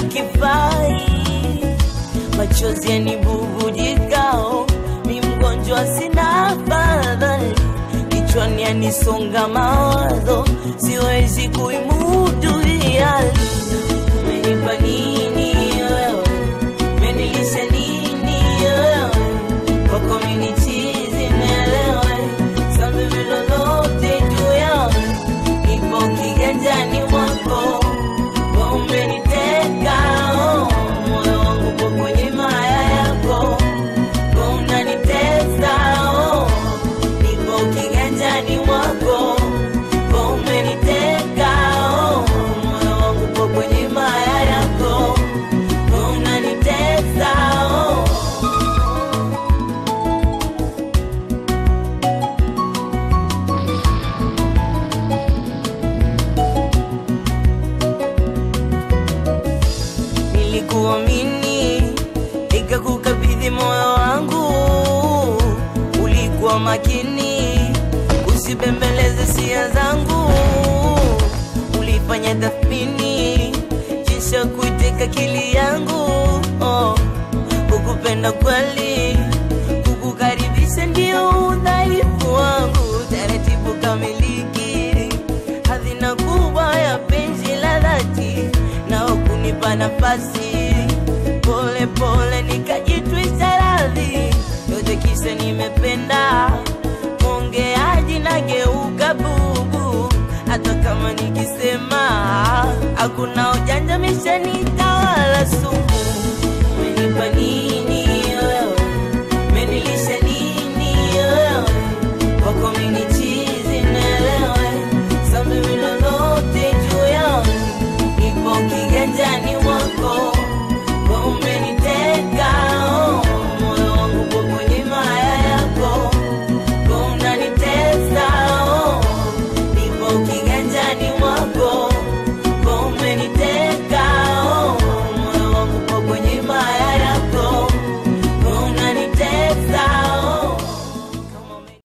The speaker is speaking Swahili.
kifai, machozi yanibubujikao, mi mgonjwa sina afadhali, kichwani yanisonga mawazo, siwezi kuimudu. Nilikuamini nikakukabidhi moyo wangu, ulikuwa makini, usibembeleze sia zangu, ulifanya tathmini ya kuiteka kili yangu. Oh, kukupenda kweli, kukukaribisha ndio udhaifu wangu, taratibu kamiliki hadhina kubwa ya penzi la dhati. Na wakunipa nafasi pole nikajitwisa radhi. Yote kisa nimependa mwongeaji nageuka bubu. Hata kama nikisema hakuna